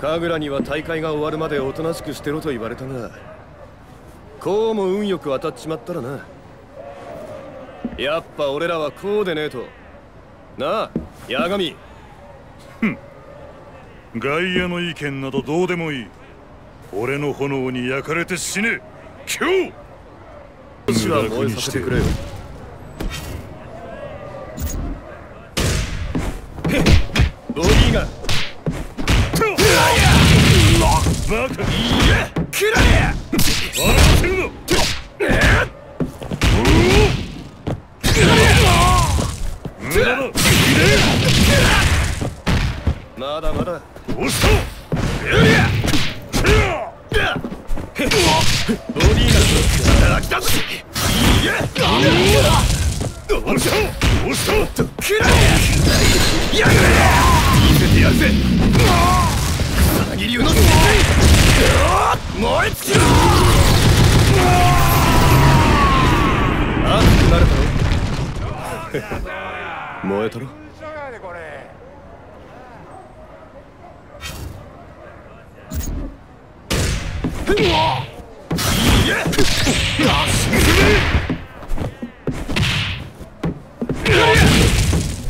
神楽には大会が終わるまでおとなしくしてろと言われたがこうも運よく当たっちまったらな。やっぱ俺らはこうでねえと。なあ八神。外野の意見などどうでもいい。俺の炎に焼かれて死ね。今日。少しは燃えさせてくれよ。ボディがバカいやくらえ笑わせるな無駄だまだまだどうしたボディーナスの力が来たぞいやどうしたどうしたくらえやがれ見せてやるぜ燃えたろ。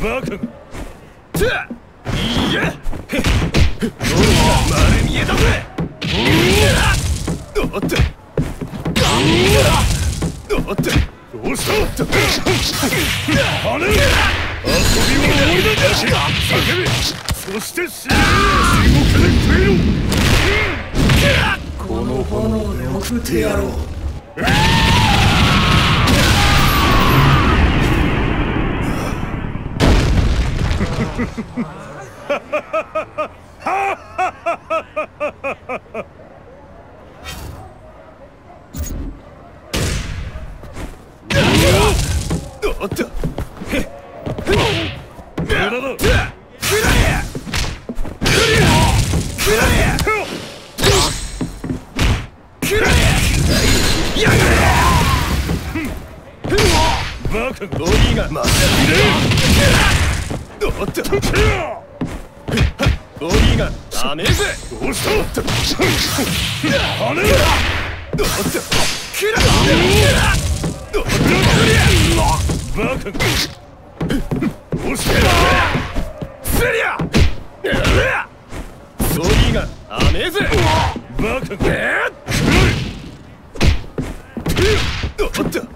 バカ。がいや丸見えだぜおっとおっとどうした跳ねるびは終わりだ叫べそして死ね地獄で食えよこの炎で送ってやろう。おっと無駄だくらえくらえやがれバカがボディがまおっとボディがダメぜどうした跳ねるおっとくらえおっとバカどうしたすりゃボディがダメぜバカがおっ。